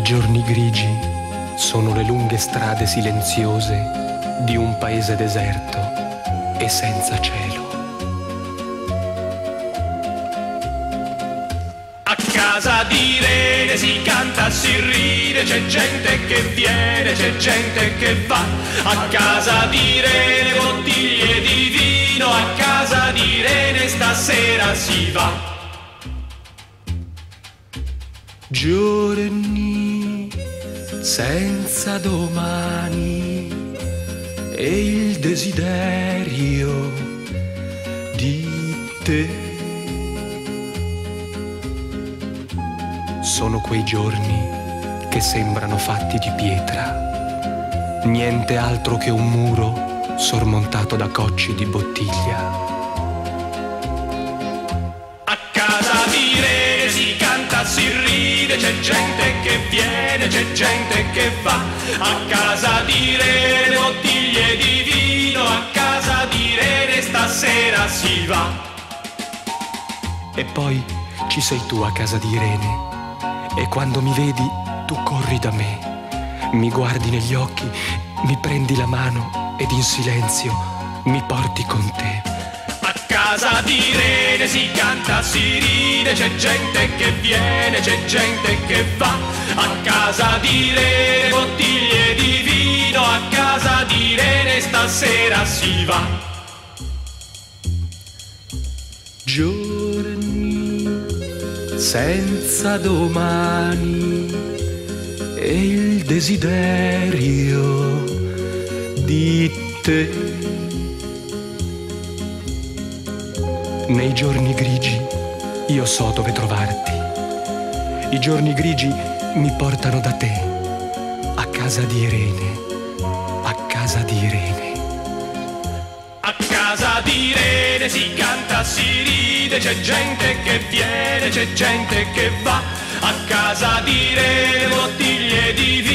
I giorni grigi sono le lunghe strade silenziose di un paese deserto e senza cielo. A casa di Rene si canta, si ride, c'è gente che viene, c'è gente che va. A casa di Rene bottiglie di vino, a casa di Rene stasera si va. Giorni senza domani e il desiderio di te. Sono quei giorni che sembrano fatti di pietra, niente altro che un muro sormontato da cocci di bottiglia. C'è gente che viene, c'è gente che va. A casa di Rene bottiglie di vino, a casa di Rene stasera si va. E poi ci sei tu a casa di Irene e quando mi vedi tu corri da me, mi guardi negli occhi, mi prendi la mano ed in silenzio mi porti con te. Casa di Rene si canta, si ride, c'è gente che viene, c'è gente che va. A casa di Rene bottiglie di vino, a casa di Rene stasera si va. Giorni senza domani e il desiderio di te. Nei giorni grigi io so dove trovarti. I giorni grigi mi portano da te, a casa di Irene, a casa di Irene. A casa di Rene si canta, si ride, c'è gente che viene, c'è gente che va. A casa di Rene bottiglie di vino,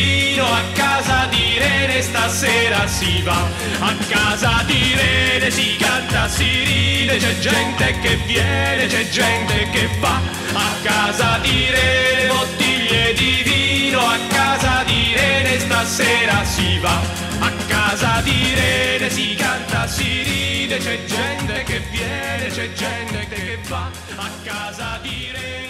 bene stasera si va. A casa di Rene si canta si ride c'è gente che viene c'è gente che va a casa di Rene bottiglie di vino a casa di Rene stasera si va. A casa di Rene si canta si ride c'è gente che viene c'è gente che va a casa di Rene